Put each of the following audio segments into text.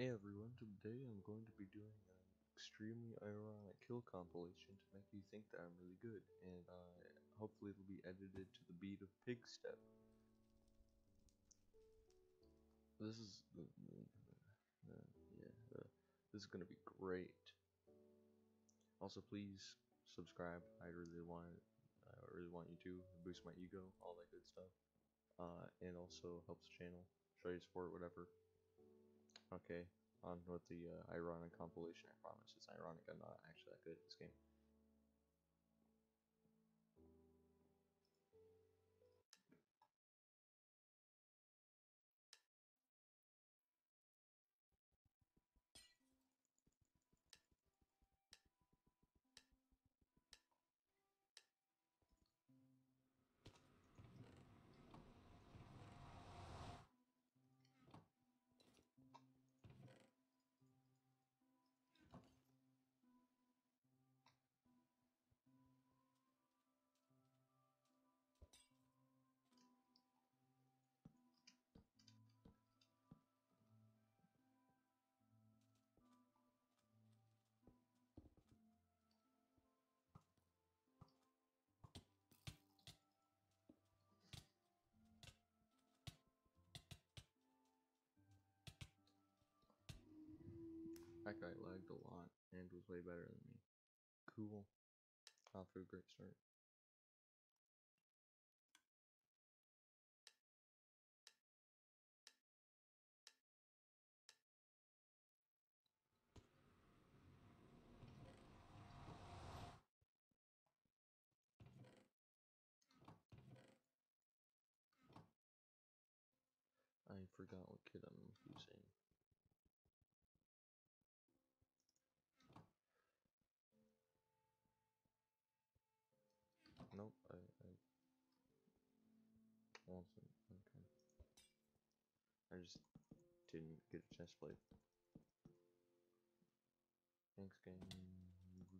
Hey everyone, today I'm going to be doing an extremely ironic kill compilation to make you think that I'm really good, and uh, hopefully it'll be edited to the beat of Pigstep. This is, uh, uh, yeah, uh, this is gonna be great. Also, please subscribe. I really want, I really want you to boost my ego, all that good stuff, uh, and also helps the channel, show your support, whatever. Okay, on with the uh, ironic compilation. I promise it's ironic. I'm not actually that good at this game. That guy lagged a lot and was way better than me. Cool. Off to a great start. I forgot what kit I'm using. Just didn't get a chest plate. Thanks game,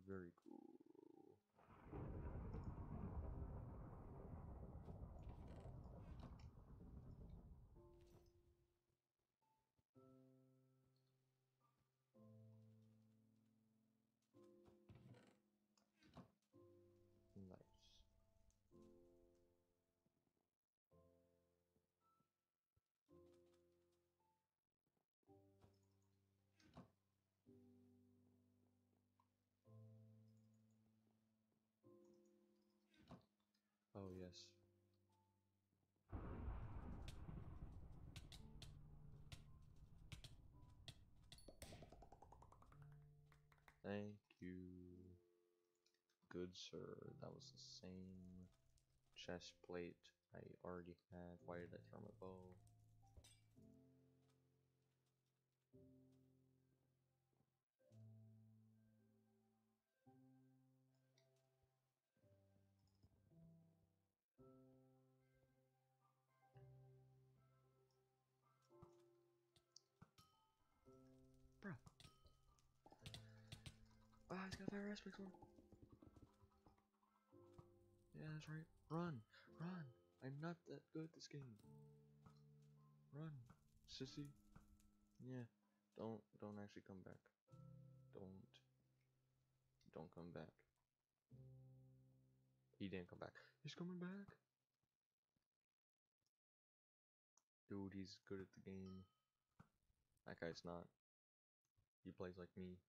very cool. Yes. Thank you. Good sir, that was the same chest plate I already had. Why did I throw my bow? Ah, he's got fire aspect sword. Yeah, that's right. Run! Run! I'm not that good at this game. Run, sissy. Yeah. Don't don't actually come back. Don't don't come back. He didn't come back. He's coming back. Dude, he's good at the game. That guy's not. He plays like me.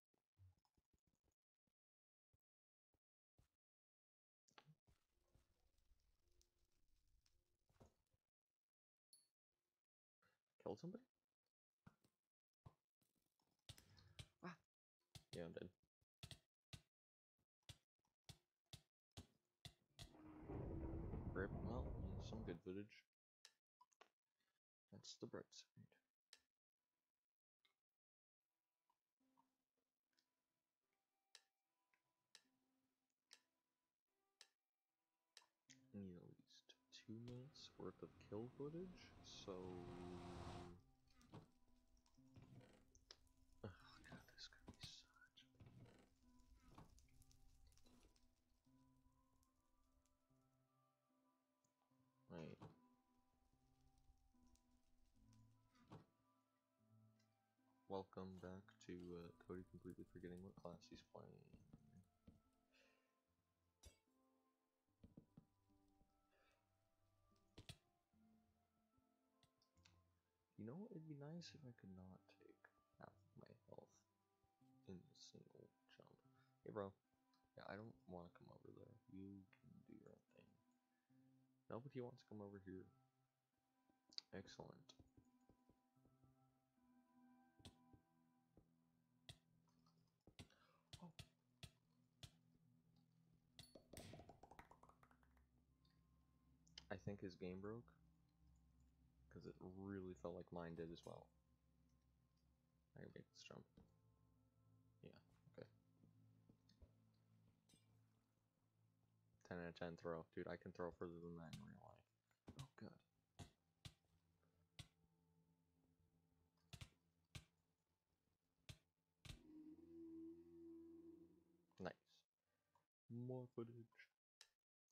Killed somebody? Ah! Yeah, I'm dead. Rip. Well, yeah, some good footage. That's the bright side. Need at least two minutes worth of kill footage, so. Welcome back to uh, Cody completely forgetting what class he's playing. You know, it'd be nice if I could not take half my health in a single jump. Hey, bro. Yeah, I don't want to come over there. You can do your own thing. Nobody wants to come over here. Excellent. His game broke because it really felt like mine did as well. I can make this jump. Yeah, okay. 10 out of 10 throw. Dude, I can throw further than that in real life. Oh, god. Nice. More footage.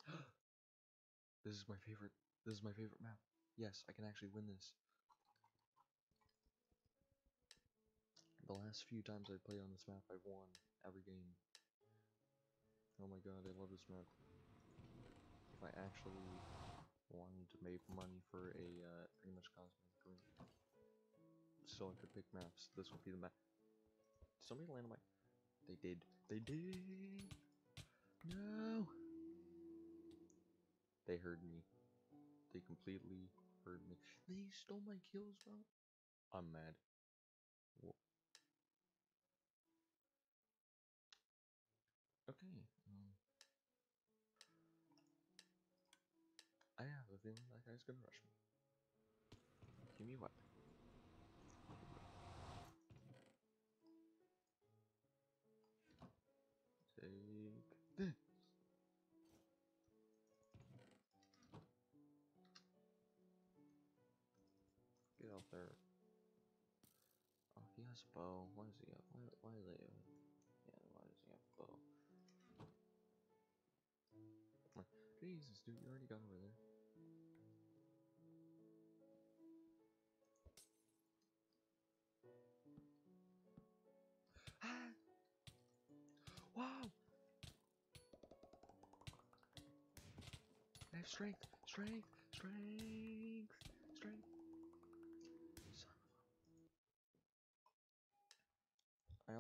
this is my favorite. This is my favorite map. Yes, I can actually win this. The last few times I played on this map, I've won every game. Oh my god, I love this map. If I actually wanted to make money for a uh, pretty much cosmic room, so I could pick maps, this would be the map. Somebody land on my... They did. They did! No! They heard me. They completely heard me. They stole my kills, bro. I'm mad. Wha- Okay. Um, I have a feeling that guy's gonna rush me. Give me weapon. Has bow. Why does he have? Why? Why do they have? Yeah, why does he have bow? Jesus, dude, you already got over there. Ah! Wow! Strength, strength, strength, strength.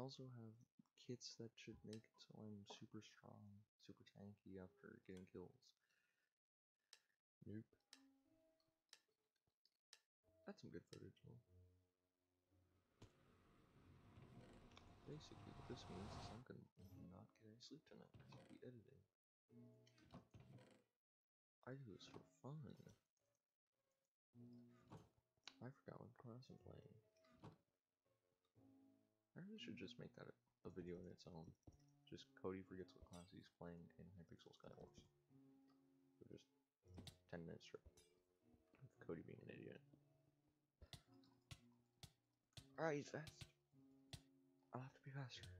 Also have kits that should make it so I'm super strong, super tanky after getting kills. Nope. That's some good footage though. Basically, what this means is I'm gonna not get any sleep tonight because I'll be editing. I do this for fun. I forgot what class I'm playing. I should just make that a, a video in its own. Just Cody forgets what class he's playing in Hypixel Skywars. So just 10 minutes straight Cody being an idiot. Alright, he's fast. I'll have to be faster.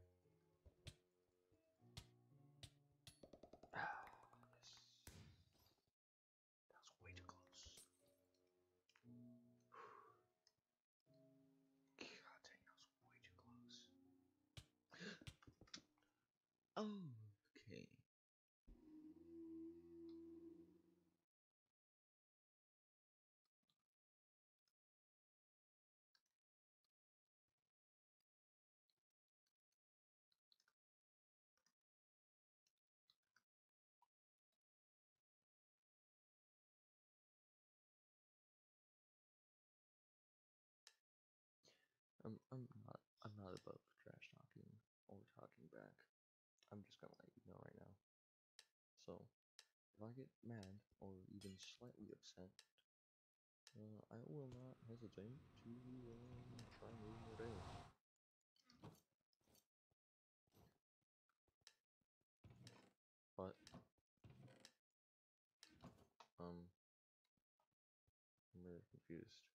I'm I'm not I'm not above trash talking or talking back. I'm just gonna let you know right now. So if I get mad or even slightly upset, uh, I will not hesitate to um, try ruin your day. But um, I'm really confused.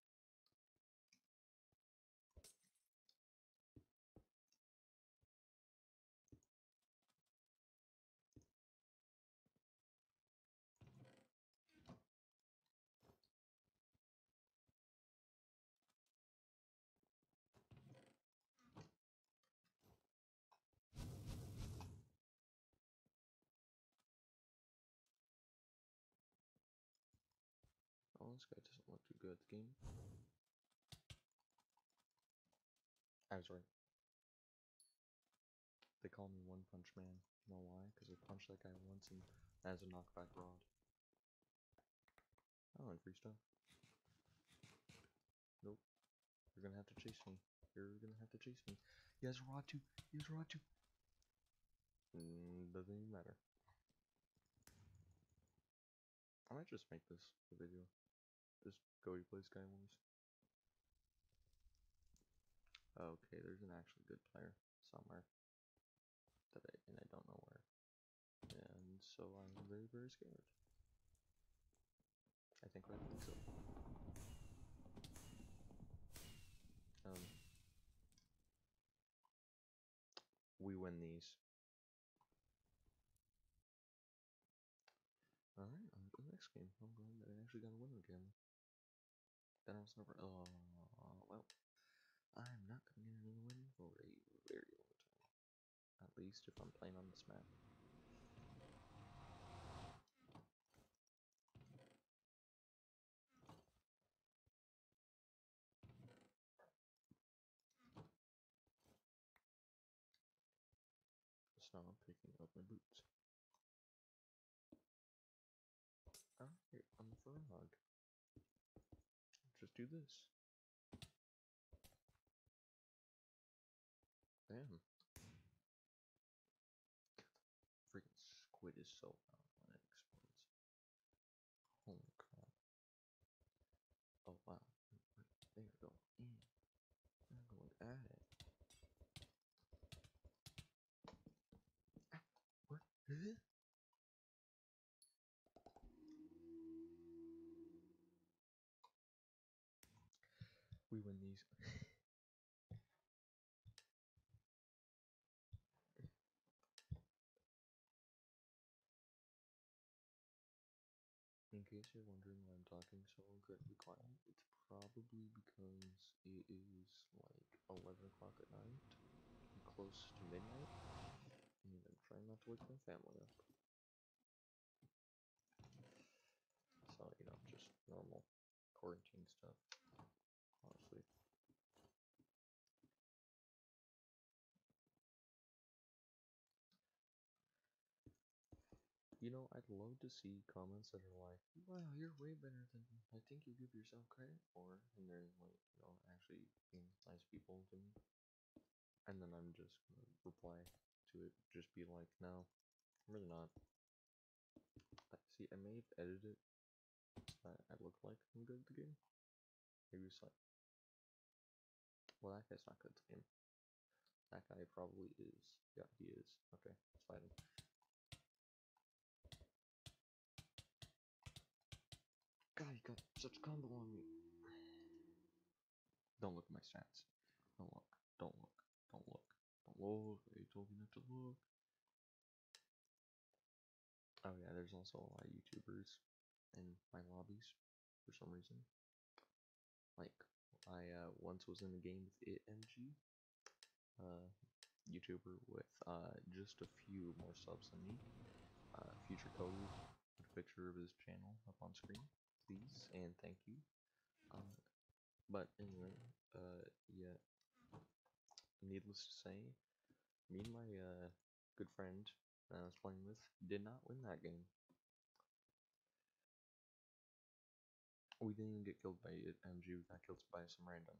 This guy doesn't look too good at the game. I was right. They call me One Punch Man. You know why? Because I punched that guy once and that has a knockback rod. Oh, and free stuff. Nope. You're gonna have to chase me. You're gonna have to chase me. Has a rod too. Mm, doesn't even matter. I might just make this a video. Just go play Sky Wars. Okay, there's an actually good player somewhere. That I, and I don't know where. And so I'm very, very scared. I think. Um, we win these. Alright, on to the next game. I'm glad that I actually got a winner again. I was never. Oh, well. I'm not gonna get another win for a very long time. At least if I'm playing on this map. So I'm picking up my boots. Alright, I'm the frog. Just this. Bam. Freaking squid is so when it explodes. Holy crap. Oh wow. They're going in. They're going at it. Ah, what? In case you're wondering why I'm talking so incredibly quiet, it's probably because it is like 11 o'clock at night, close to midnight, and I'm trying not to wake my family up. So, you know, just normal quarantine stuff, honestly. You know, I'd love to see comments that are like, wow, you're way better than I think you give yourself credit for. And they're like, you know, actually being nice people to me. And then I'm just gonna reply to it, just be like, no, I'm really not. I, see, I may have edited it that I look like I'm good at the game. Maybe it's like, well, that guy's not good at the game. That guy probably is. Yeah, he is. Okay, let's fight him. God, he got such combo on me. Don't look at my stats. Don't look. Don't look. Don't look. Don't look. I told you not to look. Oh yeah, there's also a lot of YouTubers in my lobbies for some reason. Like, I uh, once was in a game with ItMG, uh, YouTuber with uh, just a few more subs than me. Uh, Future Cody, put a picture of his channel up on screen please and thank you. Uh, but anyway, uh, yeah. Needless to say, me and my uh, good friend that I was playing with did not win that game. We didn't get killed by it, MG, we got killed by some random.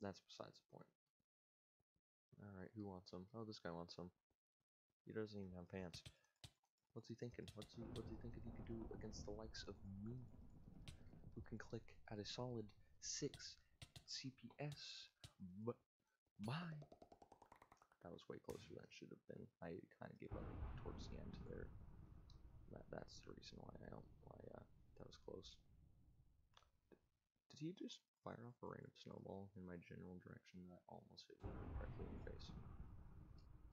That's besides the point. Alright, who wants some? Oh, this guy wants some. He doesn't even have pants. What's he thinking? What's he what's he thinking he can do against the likes of me? Who can click at a solid six CPS? But bye. That was way closer than it should have been. I kind of gave up towards the end there. That that's the reason why I don't why uh, that was close. Did he just fire off a random snowball in my general direction that almost hit me directly in the face?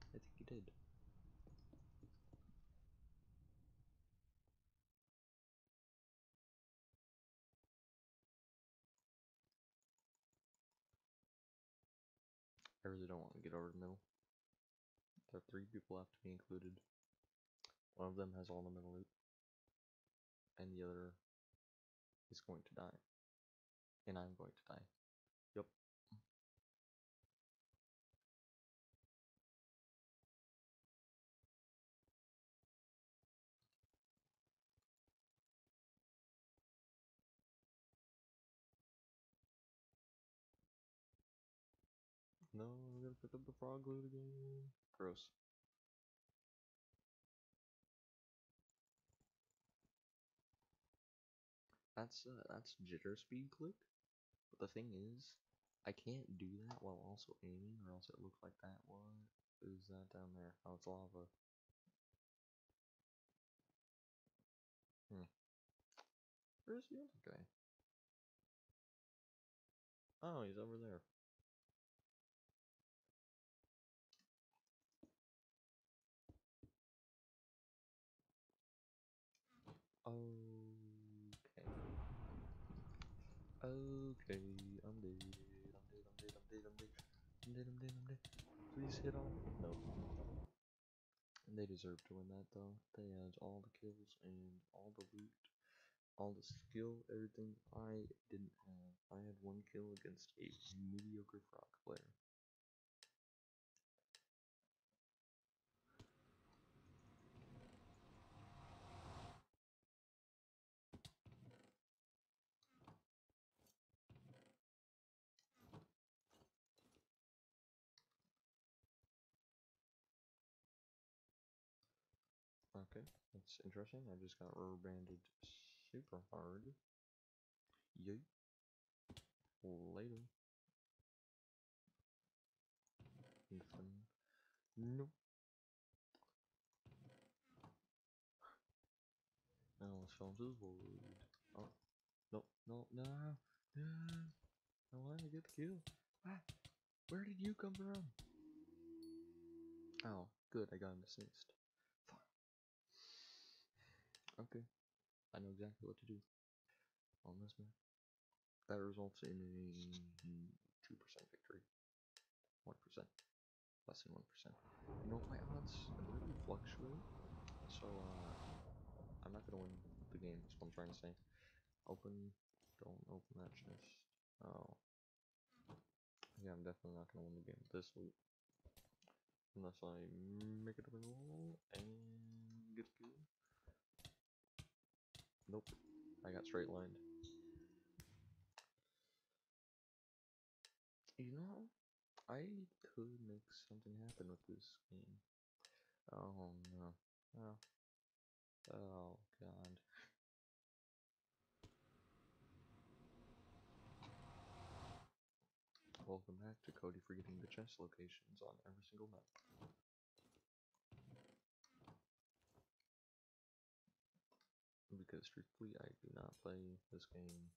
I think he did. I really don't want to get over the middle. There are three people left to be included. One of them has all the middle loot. And the other is going to die. And I'm going to die. Gonna pick up the frog loot again. Gross. That's uh, that's jitter speed click. But the thing is, I can't do that while also aiming, or else it looks like that. What is that down there? Oh, it's lava. Hmm. Where's other guy? Oh, he's over there. Okay. Okay, I'm dead. I'm dead. I'm dead. I'm dead. I'm dead. I'm dead. I'm dead. I'm dead. Please hit on. No. They deserve to win that though. They had all the kills and all the loot, all the skill, everything. I didn't have. I had one kill against a mediocre frog player. Okay, that's interesting. I just got rubber banded super hard. Yay. Later. Ethan. No. Now let's film this void. Oh. No, no, no, no. I want to get the kill. Ah, where did you come from? Oh, good, I got an assist. Okay, I know exactly what to do on this map. That results in a 2% victory. 1%. Less than 1%. You know, my odds really fluctuate, so uh, I'm not gonna win the game, that's what I'm trying to say. Open, don't open that chest. Oh. Yeah, I'm definitely not gonna win the game this loot. Unless I make it in the wall and get kill. Nope. I got straight lined. You know, I could make something happen with this game. Oh no. Oh. Oh god. Welcome back to Cody forgetting the chest locations on every single map. Because strictly I do not play this game